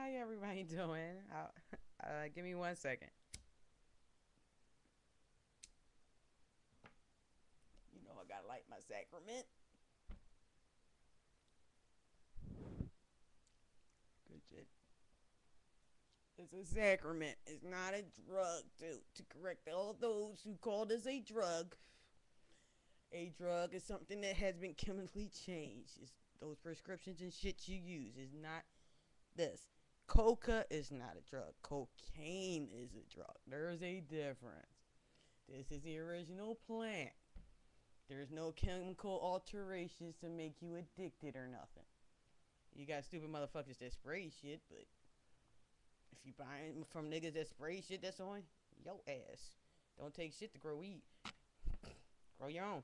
how everybody doing? Uh, uh, give me one second. You know I gotta light my sacrament. Good shit. It's a sacrament. It's not a drug. To to correct all those who call this a drug. A drug is something that has been chemically changed. It's those prescriptions and shit you use is not this. Coca is not a drug. Cocaine is a drug. There's a difference. This is the original plant. There's no chemical alterations to make you addicted or nothing. You got stupid motherfuckers that spray shit, but if you buying from niggas that spray shit that's on yo ass. Don't take shit to grow weed. grow your own.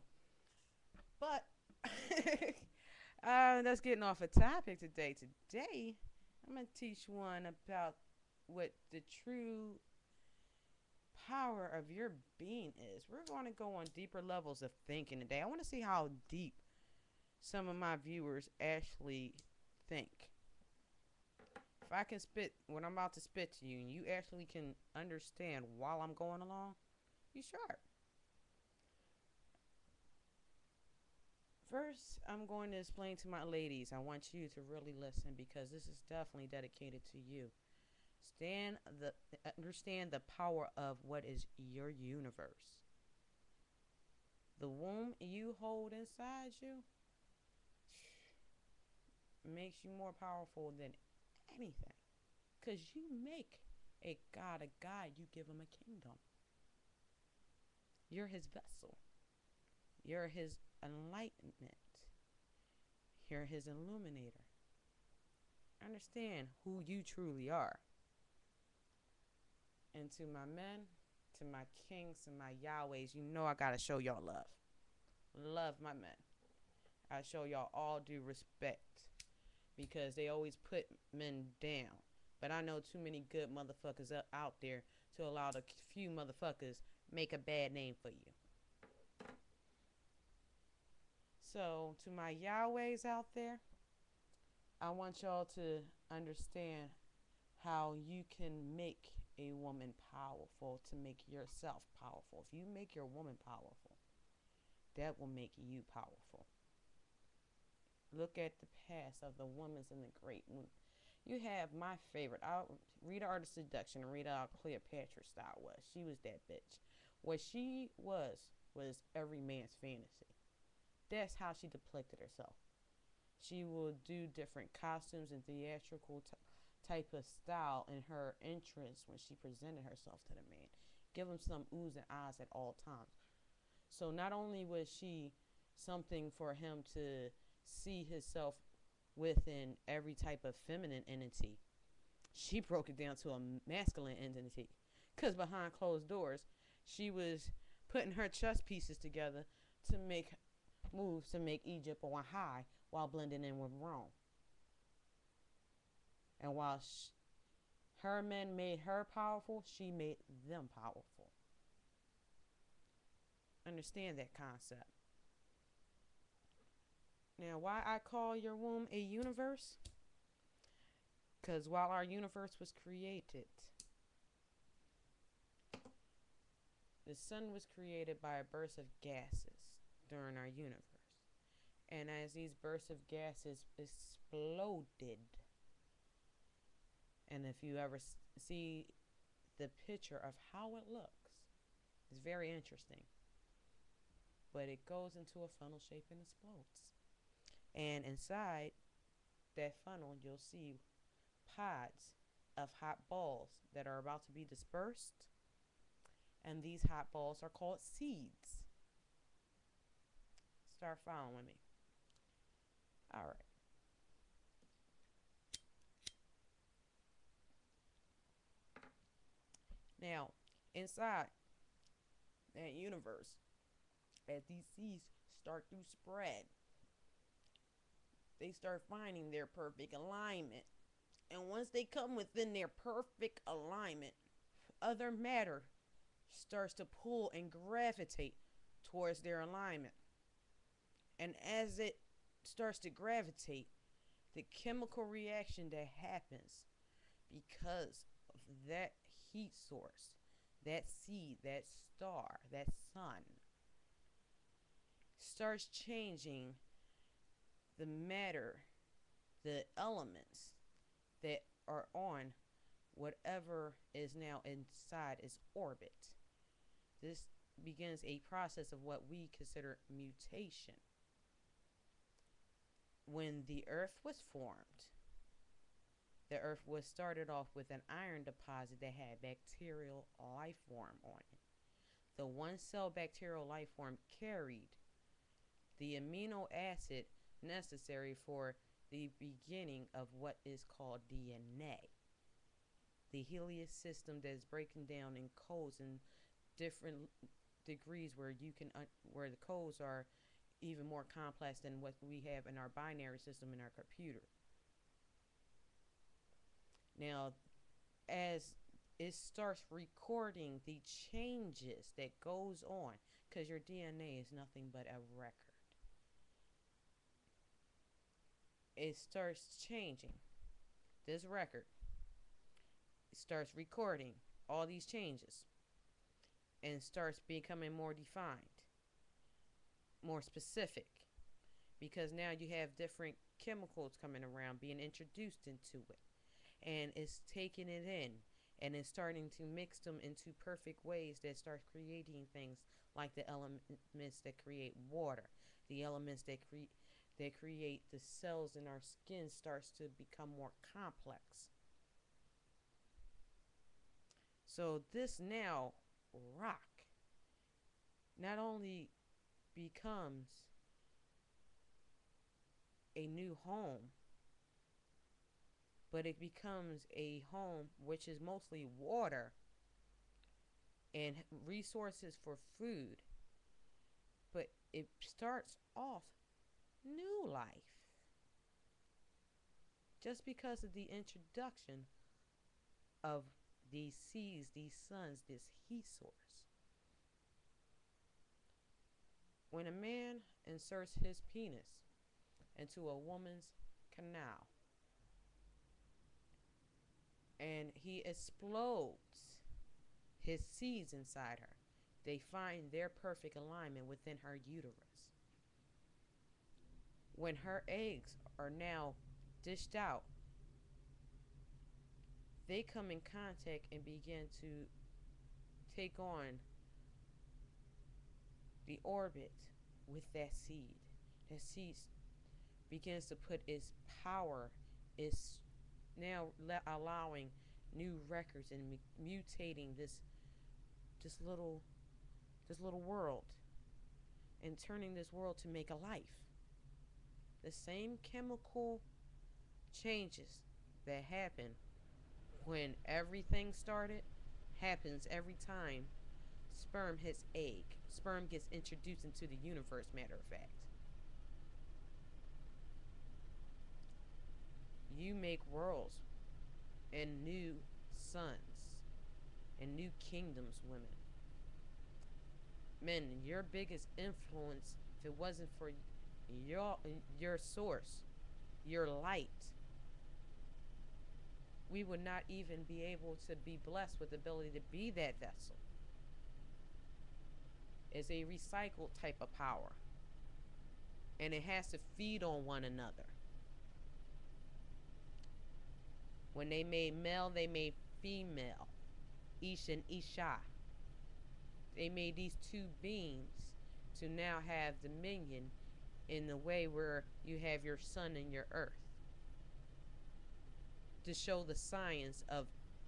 But uh, that's getting off a topic today. Today, I'm gonna teach one about what the true power of your being is. We're going to go on deeper levels of thinking today. I want to see how deep some of my viewers actually think. If I can spit what I'm about to spit to you and you actually can understand while I'm going along, you sharp. First, I'm going to explain to my ladies. I want you to really listen because this is definitely dedicated to you. Stand the understand the power of what is your universe. The womb you hold inside you makes you more powerful than anything. Cause you make a God a God, you give him a kingdom. You're his vessel. You're his enlightenment. You're his illuminator. Understand who you truly are. And to my men, to my kings, and my Yahwehs, you know I gotta show y'all love. Love my men. I show y'all all due respect because they always put men down. But I know too many good motherfuckers out there to allow the few motherfuckers make a bad name for you. So, to my Yahwehs out there, I want y'all to understand how you can make a woman powerful to make yourself powerful. If you make your woman powerful, that will make you powerful. Look at the past of the women's in the great. You have my favorite. I'll read Art of Seduction and read how Cleopatra style was. She was that bitch. What she was was every man's fantasy. That's how she depicted herself. She will do different costumes and theatrical type of style in her entrance when she presented herself to the man. Give him some oohs and ahs at all times. So not only was she something for him to see himself within every type of feminine entity, she broke it down to a masculine entity. Because behind closed doors, she was putting her chess pieces together to make moves to make Egypt on high while blending in with Rome. And while she, her men made her powerful, she made them powerful. Understand that concept. Now, why I call your womb a universe? Because while our universe was created, the sun was created by a burst of gases during our universe. And as these bursts of gases exploded, and if you ever see the picture of how it looks, it's very interesting. But it goes into a funnel shape and explodes. And inside that funnel, you'll see pods of hot balls that are about to be dispersed. And these hot balls are called seeds. Start following me. All right. Now, inside that universe, as these seeds start to spread, they start finding their perfect alignment. And once they come within their perfect alignment, other matter starts to pull and gravitate towards their alignment. And as it starts to gravitate, the chemical reaction that happens because of that heat source, that seed, that star, that sun starts changing the matter, the elements that are on whatever is now inside its orbit. This begins a process of what we consider mutation. When the earth was formed, the earth was started off with an iron deposit that had bacterial life form on it. The one cell bacterial life form carried the amino acid necessary for the beginning of what is called DNA. The Helios system that is breaking down in codes in different degrees where you can where the codes are even more complex than what we have in our binary system in our computer. Now, as it starts recording the changes that goes on, because your DNA is nothing but a record. It starts changing. This record it starts recording all these changes and starts becoming more defined, more specific, because now you have different chemicals coming around being introduced into it. And it's taking it in and it's starting to mix them into perfect ways that start creating things like the elements that create water. The elements that create that create the cells in our skin starts to become more complex. So this now rock not only becomes a new home but it becomes a home which is mostly water and resources for food. But it starts off new life just because of the introduction of these seas, these suns, this heat source. When a man inserts his penis into a woman's canal, and he explodes his seeds inside her. They find their perfect alignment within her uterus. When her eggs are now dished out, they come in contact and begin to take on the orbit with that seed. That seed begins to put its power, its now allowing new records and mutating this this little this little world and turning this world to make a life the same chemical changes that happen when everything started happens every time sperm hits egg sperm gets introduced into the universe matter of fact you make worlds and new sons and new kingdoms, women. Men, your biggest influence, if it wasn't for your your source, your light, we would not even be able to be blessed with the ability to be that vessel. It's a recycled type of power. And it has to feed on one another. When they made male, they made female. Ish and Isha. They made these two beings to now have dominion in the way where you have your sun and your earth. To show the science of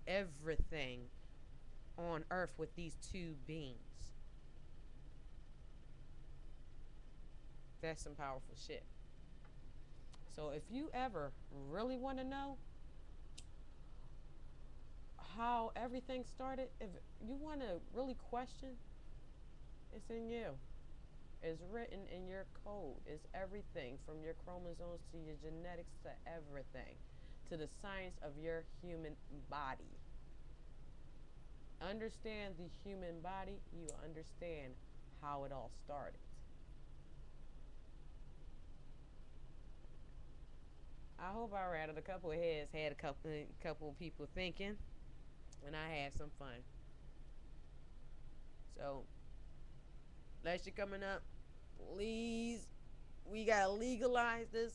everything on earth with these two beings. That's some powerful shit. So if you ever really want to know how everything started, if you want to really question, it's in you. It's written in your code. It's everything from your chromosomes to your genetics to everything, to the science of your human body. Understand the human body, you understand how it all started. I hope I rattled a couple of heads, had a couple uh, couple of people thinking, and I had some fun. So, election coming up, please, we gotta legalize this.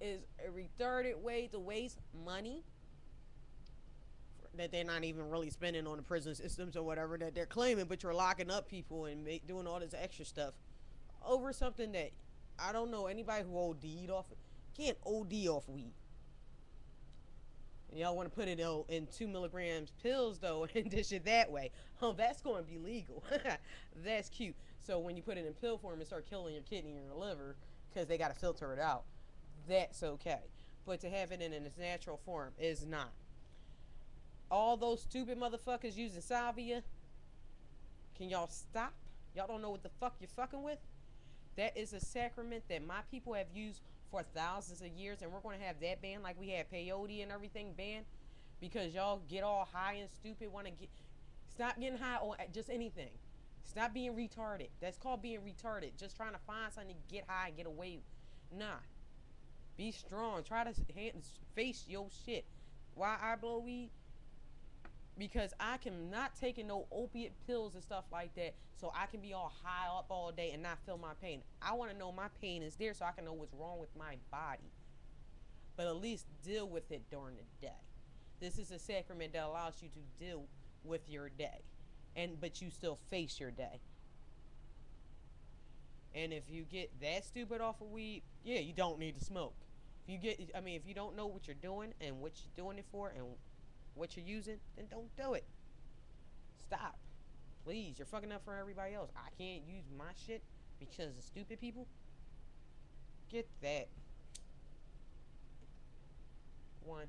Is a retarded way to waste money that they're not even really spending on the prison systems or whatever that they're claiming, but you're locking up people and doing all this extra stuff over something that I don't know anybody who OD'd off can't OD off weed. Y'all want to put it in two milligrams pills though and dish it that way. Oh, that's going to be legal. that's cute. So when you put it in pill form and start killing your kidney and your liver because they got to filter it out, that's okay. But to have it in its natural form is not all those stupid motherfuckers using salvia, can y'all stop? Y'all don't know what the fuck you're fucking with? That is a sacrament that my people have used for thousands of years, and we're going to have that banned like we had peyote and everything banned because y'all get all high and stupid. Want to get stop getting high on just anything. Stop being retarded. That's called being retarded. Just trying to find something to get high and get away. Nah. Be strong. Try to face your shit. Why I blow weed? Because I can not taking no opiate pills and stuff like that so I can be all high up all day and not feel my pain. I want to know my pain is there so I can know what's wrong with my body. But at least deal with it during the day. This is a sacrament that allows you to deal with your day. And but you still face your day. And if you get that stupid off of weed, yeah, you don't need to smoke. If you get I mean if you don't know what you're doing and what you're doing it for and what you're using, then don't do it. Stop. Please, you're fucking up for everybody else. I can't use my shit because of stupid people. Get that. One.